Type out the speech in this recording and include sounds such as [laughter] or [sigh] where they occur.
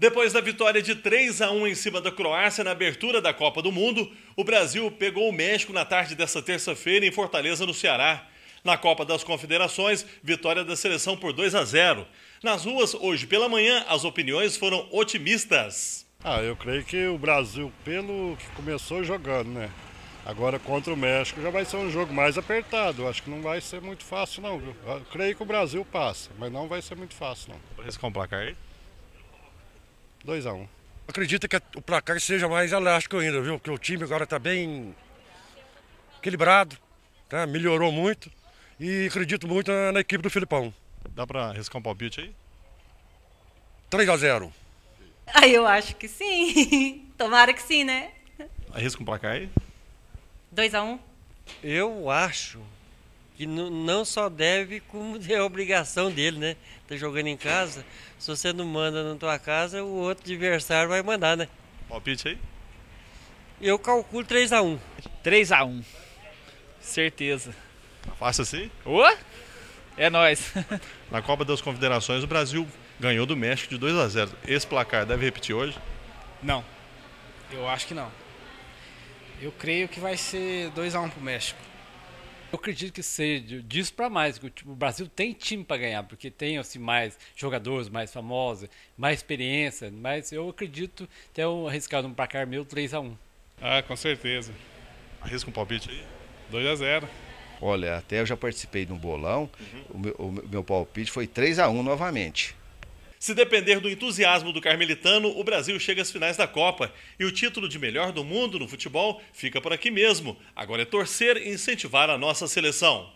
Depois da vitória de 3 a 1 em cima da Croácia na abertura da Copa do Mundo, o Brasil pegou o México na tarde desta terça-feira em Fortaleza, no Ceará. Na Copa das Confederações, vitória da seleção por 2 a 0. Nas ruas, hoje pela manhã, as opiniões foram otimistas. Ah, eu creio que o Brasil, pelo que começou jogando, né? Agora contra o México já vai ser um jogo mais apertado. Acho que não vai ser muito fácil, não. Viu? Eu creio que o Brasil passa, mas não vai ser muito fácil, não. Vou riscar um placar aí. 2 a 1 um. Acredito que o placar seja mais elástico ainda, viu? Porque o time agora está bem equilibrado, tá? melhorou muito e acredito muito na, na equipe do Filipão. Dá para riscar um palpite aí? 3 a 0 Ah, eu acho que sim. [laughs] Tomara que sim, né? Arrisca um placar aí? 2 a 1 um. Eu acho que não só deve, como [laughs] é obrigação dele, né? Tá jogando em casa. Se você não manda na tua casa, o outro adversário vai mandar, né? Palpite aí? Eu calculo 3 a 1 3 a 1 Certeza. Fácil assim? Ô! É nóis. [laughs] Na Copa das Confederações, o Brasil ganhou do México de 2 a 0. Esse placar deve repetir hoje? Não. Eu acho que não. Eu creio que vai ser 2 a 1 pro México. Eu acredito que seja disso para mais. O Brasil tem time para ganhar, porque tem assim, mais jogadores mais famosos, mais experiência. Mas eu acredito até eu arriscar um placar meu 3 a 1 Ah, com certeza. Arrisca um palpite aí? 2 a 0 Olha, até eu já participei de um bolão. Uhum. O, meu, o meu palpite foi 3 a 1 novamente. Se depender do entusiasmo do Carmelitano, o Brasil chega às finais da Copa. E o título de melhor do mundo no futebol fica por aqui mesmo. Agora é torcer e incentivar a nossa seleção.